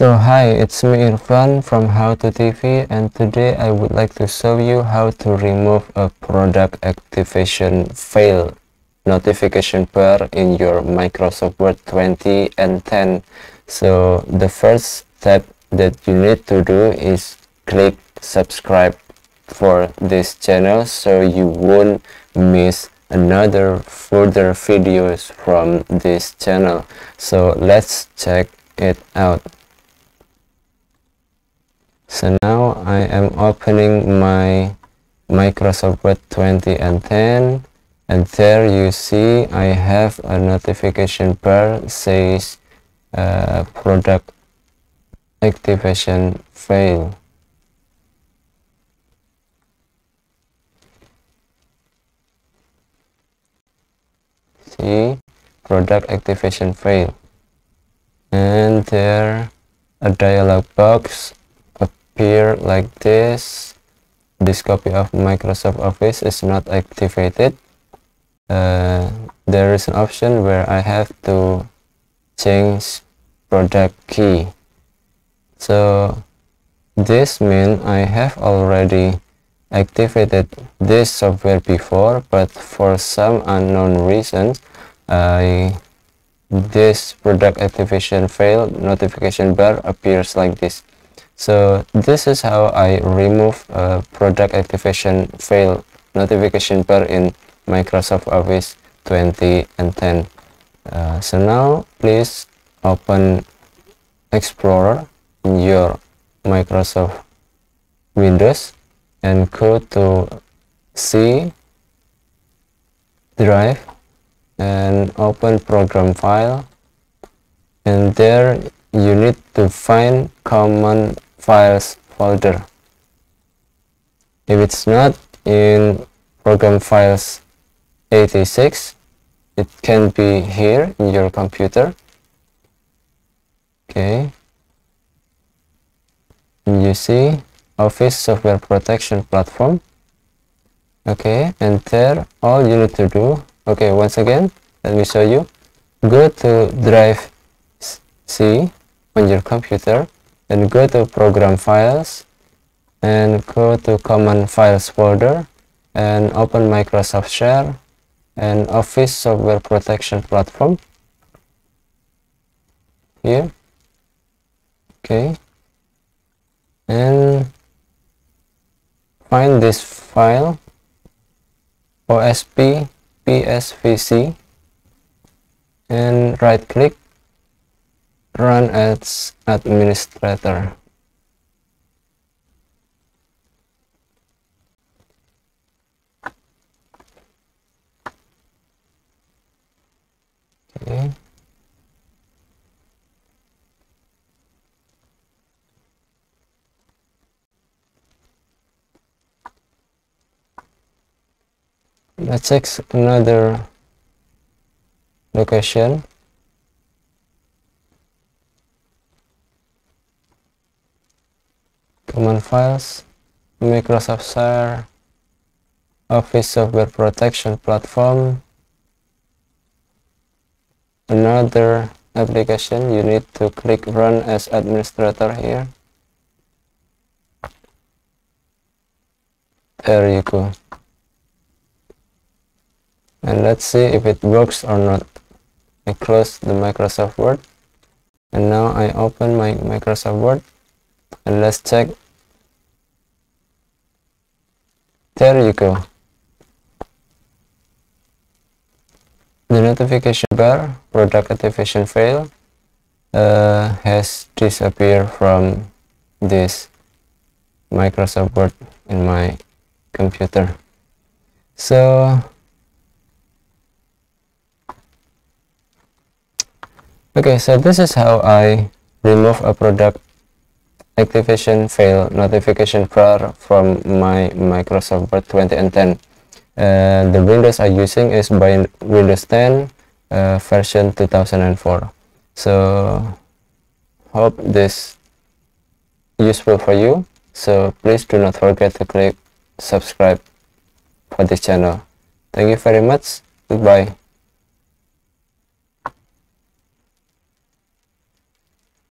So hi, it's me Irfan from How to Tivi and today I would like to show you how to remove a product activation fail notification bar in your Microsoft Word 20 and 10. So the first step that you need to do is click subscribe for this channel so you won't miss another further videos from this channel so let's check it out so now I am opening my Microsoft Word 20 and 10 and there you see I have a notification bar says uh, product activation fail. See product activation fail. And there a dialog box appear like this. This copy of Microsoft Office is not activated. Uh, there is an option where I have to change product key. So this means I have already activated this software before but for some unknown reasons I this product activation failed. Notification bar appears like this so this is how I remove a product activation fail notification bar in Microsoft Office 20 and 10 uh, so now please open Explorer in your Microsoft Windows and go to C drive and open program file. And there you need to find common files folder if it's not in program files 86 it can be here in your computer okay you see Office Software Protection Platform. Okay, and there all you need to do, okay, once again, let me show you. Go to Drive C on your computer and go to Program Files and go to Common Files folder and open Microsoft Share and Office Software Protection Platform. Here. Okay. And find this file OSP PSVC and right click run as administrator. Okay. Let's check another location common files Microsoft Share Office Software Protection Platform another application. You need to click run as administrator here. There you go. And let's see if it works or not. I close the Microsoft Word. And now I open my Microsoft Word. And let's check there you go the notification bar product activation fail uh, has disappeared from this Microsoft Word in my computer. So okay so this is how I remove a product activation fail notification bar from my Microsoft Word 20 and 10 uh, the Windows I'm using is by Windows 10 uh, version 2004 so hope this useful for you. So please do not forget to click subscribe for this channel. Thank you very much. Goodbye